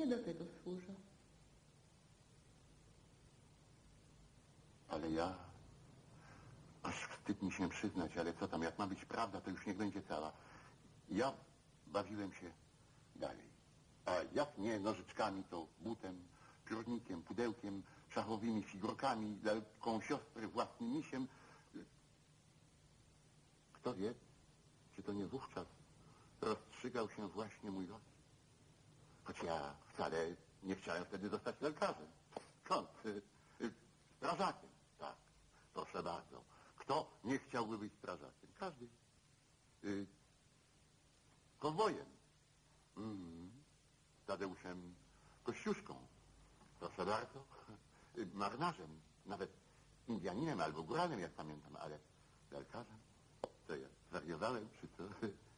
Nie do tego służą. Ale ja... Aż wstyd mi się przyznać, ale co tam, jak ma być prawda, to już niech będzie cała. Ja bawiłem się dalej. A jak nie nożyczkami, to butem, piórnikiem, pudełkiem, szachowymi figurkami, lalką siostry, własnym misiem. Kto wie, czy to nie wówczas rozstrzygał się właśnie mój los? Choć ja wcale nie chciałem wtedy zostać lekarzem. Skąd? Y, y, Strażakiem, tak. Proszę bardzo. Kto nie chciałby być strażakiem? Każdy. Y, konwojem. Mm, Tadeuszem Kościuszką. Proszę bardzo. Marynarzem. Nawet Indianinem albo góralem, jak pamiętam, ale lekarzem. To ja zwariowałem, czy co?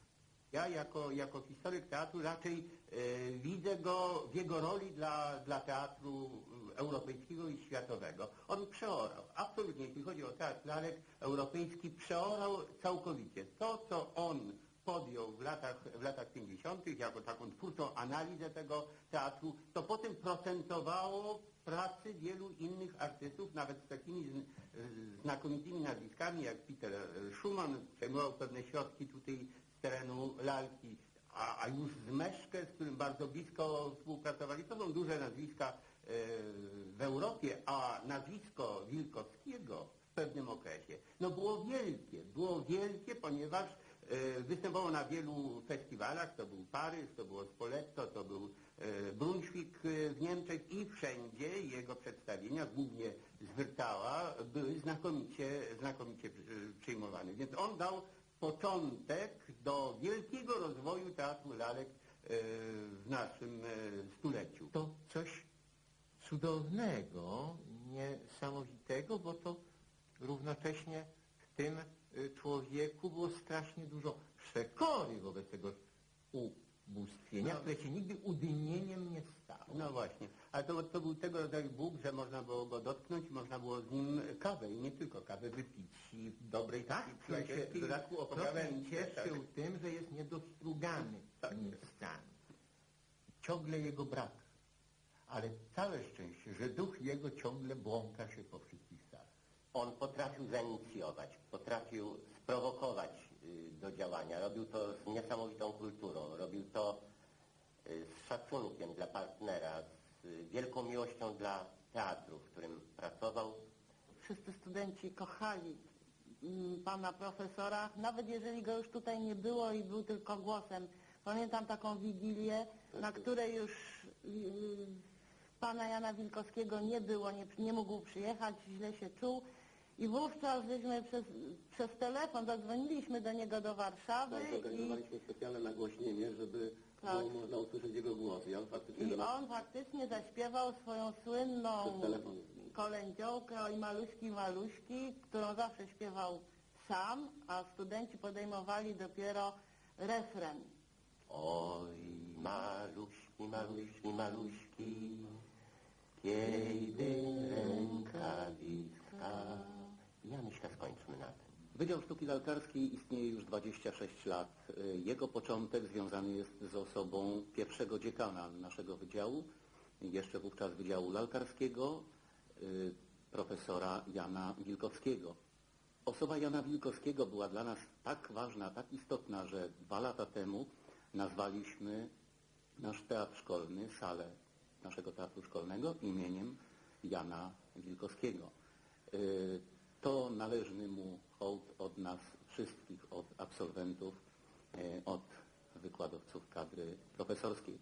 Ja jako, jako historyk teatru raczej e, widzę go w jego roli dla, dla teatru europejskiego i światowego. On przeorał, absolutnie, jeśli chodzi o teatr lalek europejski, przeorał całkowicie. To, co on podjął w latach, w latach 50. jako taką twórczą analizę tego teatru, to potem procentowało pracy wielu innych artystów, nawet z takimi znakomitymi nazwiskami jak Peter Schumann, przejmował pewne środki tutaj terenu lalki, a, a już z Meszkę, z którym bardzo blisko współpracowali, to są duże nazwiska e, w Europie, a nazwisko Wilkowskiego w pewnym okresie, no było wielkie, było wielkie, ponieważ e, występował na wielu festiwalach, to był Paryż, to było Spoleto, to był e, Brunswick w Niemczech i wszędzie jego przedstawienia, głównie z Wyrtała, były znakomicie, znakomicie przyjmowane. Więc on dał początek do wielkiego rozwoju teatru lalek e, w naszym e, stuleciu. To coś cudownego, niesamowitego, bo to równocześnie w tym y, człowieku było strasznie dużo przekory wobec tego ubóstwienia, No. które się nigdy udymieniem nie. No właśnie, ale to, to był tego rodzaju Bóg, że można było go dotknąć, można było z nim kawę i nie tylko kawę wypić i w dobrej Tak, który się w dodatku cieszył tym, że jest niedostrugany Tak. miejscami. Ciągle jego brak. Ale całe szczęście, że duch jego ciągle błąka się po wszystkich salach. On potrafił zainicjować, potrafił sprowokować y, do działania. Robił to z niesamowitą kulturą, robił to z szacunkiem dla partnera, z y, wielką miłością dla teatru, w którym pracował. Wszyscy studenci kochali mm, pana profesora, nawet jeżeli go już tutaj nie było i był tylko głosem. Pamiętam taką wigilię, na której już yy, pana Jana Wilkowskiego nie było, nie, nie mógł przyjechać, źle się czuł. I wówczas żeśmy przez, przez telefon zadzwoniliśmy do niego do Warszawy i, Zorganizowaliśmy specjalne nagłośnienie, żeby Tak. było można usłyszeć jego głos. I on faktycznie i on faktycznie zaśpiewał swoją słynną Przez telefon. kolędziołkę Oj maluśki, maluśki, którą zawsze śpiewał sam, a studenci podejmowali dopiero refren. Oj, maluśki, maluśki, maluśki, kiedy rękawiczka. Ja myślę, tym. Wydział Sztuki Lalkarskiej istnieje już 26 lat. Y, Jego początek związany jest z osobą pierwszego dziekana naszego wydziału, jeszcze wówczas Wydziału Lalkarskiego, y, profesora Jana Wilkowskiego. Osoba Jana Wilkowskiego była dla nas tak ważna, tak istotna, że dwa lata temu nazwaliśmy nasz teatr szkolny, salę naszego teatru szkolnego imieniem Jana Wilkowskiego. Y, To należny mu hołd od nas wszystkich, od absolwentów, y, od wykładowców kadry profesorskiej.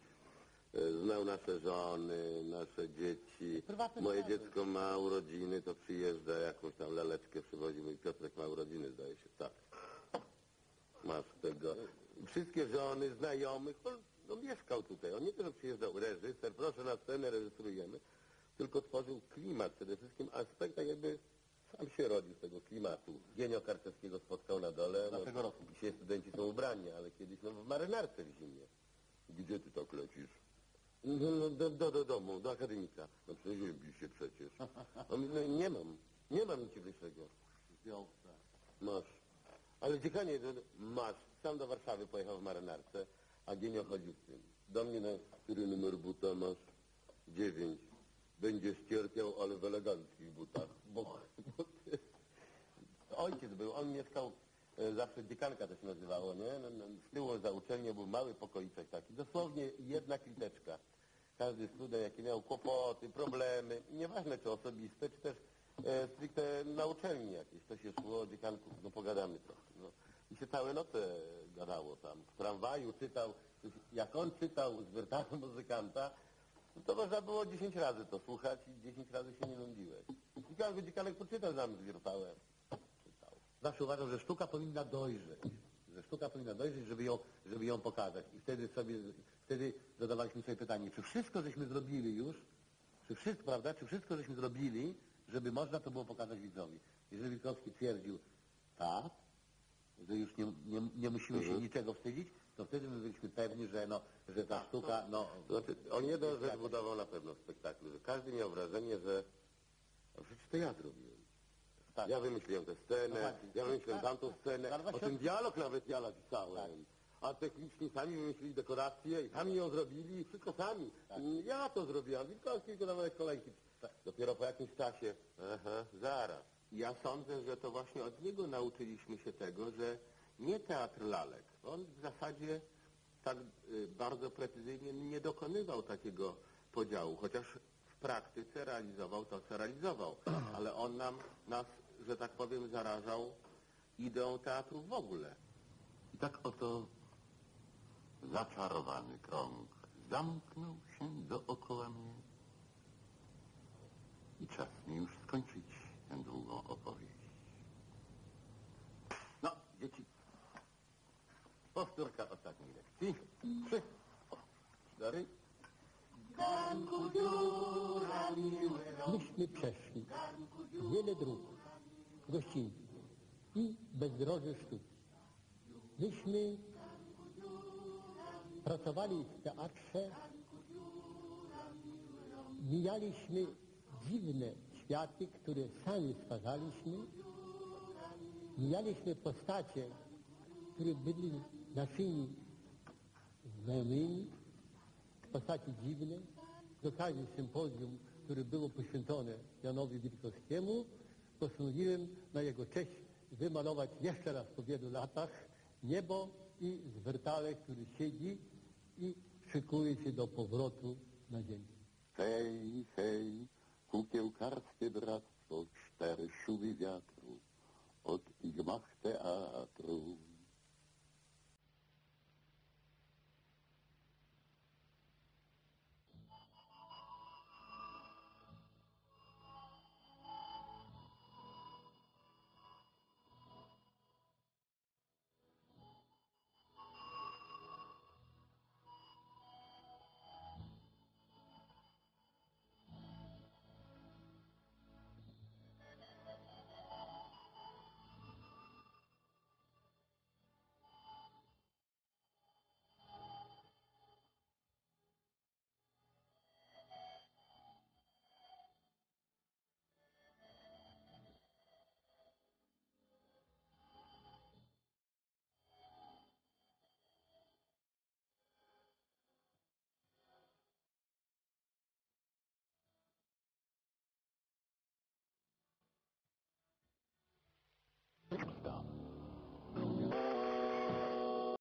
Znał nasze żony, nasze dzieci. Prywatny Moje dziecko ma urodziny, to przyjeżdża, jakąś tam laleczkę przywozi. Mój Piotrek ma urodziny, zdaje się, tak. Masz tego. Wszystkie żony, znajomych, on no, mieszkał tutaj. On nie tylko przyjeżdżał reżyser, proszę na scenę, reżyserujemy, tylko tworzył klimat, przede wszystkim aspekt, tak jakby sam się rodził z tego klimatu. Genio Karczewskiego spotkał na dole. Dlatego roku. Dzisiaj studenci są ubrani, ale kiedyś no, w marynarce w zimie. Gdzie ty tak lecisz? No, no do, do, do domu, do akademika. No przeziębi się przecież. No, no, nie mam, nie mam nic wyższego. Masz. Ale dziekanie, no, masz. Sam do Warszawy pojechał w marynarce, a Genio chodził w tym. Do mnie na który numer buta masz? Dziewięć. Będziesz cierpiał, ale w eleganckich butach. Bo, bo. Ojciec był, on mieszkał, e, zawsze dziekanka to się nazywało, nie? Z tyłu za uczelnią był mały pokoiczek taki, dosłownie jedna kliteczka. Każdy student, jaki miał kłopoty, problemy, nieważne czy osobiste, czy też e, stricte na uczelni jakieś, to się szło, dziekanku, no pogadamy trochę. No. I się całe noce gadało tam, w tramwaju czytał, jak on czytał z wertanu muzykanta, to można było 10 razy to słuchać i 10 razy się nie nudziłeś. I każdy dziekanek poczytał nam z wiertałem. Czytał. Zawsze uważam, że sztuka powinna dojrzeć. Że sztuka powinna dojrzeć, żeby ją, żeby ją pokazać. I wtedy sobie, wtedy zadawaliśmy sobie pytanie, czy wszystko żeśmy zrobili już, czy wszystko, prawda, czy wszystko żeśmy zrobili, żeby można to było pokazać widzowi. Jeżeli Wilkowski twierdził tak, że już nie, nie, nie musimy się niczego wstydzić, to wtedy my byliśmy pewni, że, no, że ta sztuka, no, Znaczy, on jedną rzecz budował na pewno w spektaklu, że każdy miał wrażenie, że a przecież to ja zrobiłem. Tak. Ja wymyśliłem tę No scenę, właśnie. ja wymyśliłem tamtą scenę, Ale o ten dialog nawet ja napisałem. A techniczni sami wymyślili dekorację i sami ją zrobili i wszystko sami. Ja to zrobiłem, Wilkowski tylko dawał kolejki. Dopiero po jakimś czasie, aha, zaraz. Ja sądzę, że to właśnie od niego nauczyliśmy się tego, że nie teatr lalek. On w zasadzie tak y, bardzo precyzyjnie nie dokonywał takiego podziału, chociaż w praktyce realizował to, co realizował. Ale on nam, nas, że tak powiem, zarażał ideą teatru w ogóle. I tak oto zaczarowany krąg zamknął się dookoła mnie. I czas mi już skończyć tę długą opowieść. No, dzieci, powtórka ostatniej lekcji. Trzy, cztery. Myśmy przeszli. Wiele dróg gościńców i bezdroży sztuki. Myśmy pracowali w teatrze, mijaliśmy dziwne światy, które sami stwarzaliśmy, mijaliśmy postacie, które byli naszymi znajomymi, postaci dziwne. Z okazji sympozjum, które było poświęcone Janowi Wilkowskiemu, postanowiłem na jego cześć wymalować jeszcze raz po wielu latach niebo i zwiertale, który siedzi i szykuje się do powrotu na ziemię. Hej, hej, kukiełkarskie bractwo,